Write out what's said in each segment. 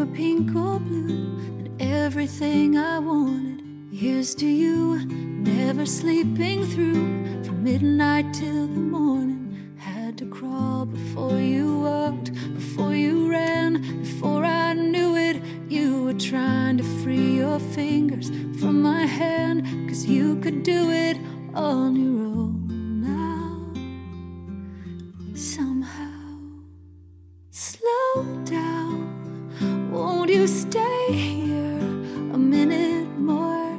were pink or blue and everything I wanted. Here's to you, never sleeping through from midnight till the morning. Had to crawl before you walked, before you ran, before I knew it. You were trying to free your fingers from my hand, cause you could do it on your own now. Somehow, won't you stay here a minute more?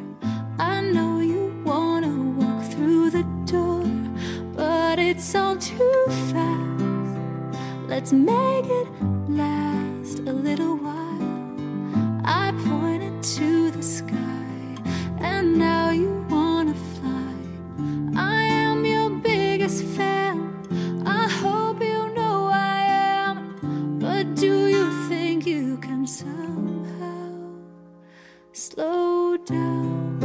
I know you wanna walk through the door, but it's all too fast. Let's make it last a little while. I slow down?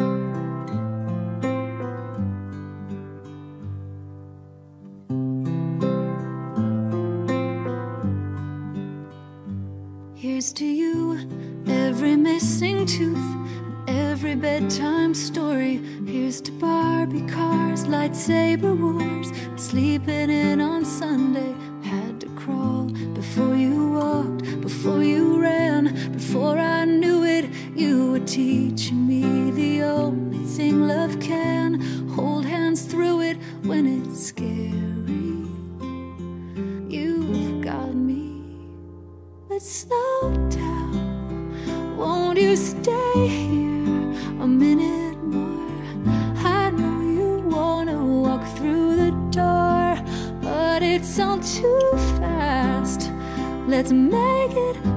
Here's to you, every missing tooth, every bedtime story. Here's to Barbie cars, lightsaber wars, sleeping teaching me the only thing love can. Hold hands through it when it's scary. You've got me. Let's slow down. Won't you stay here a minute more? I know you wanna walk through the door, but it's all too fast. Let's make it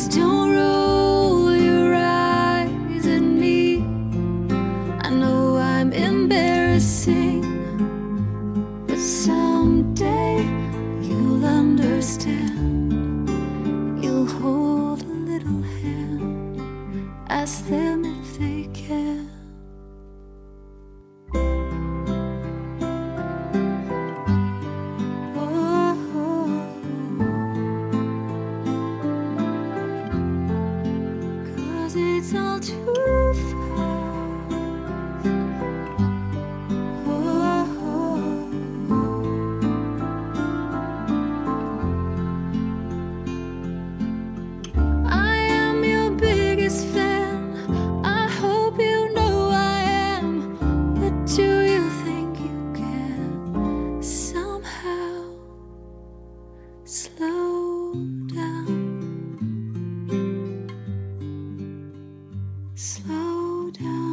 Please don't down.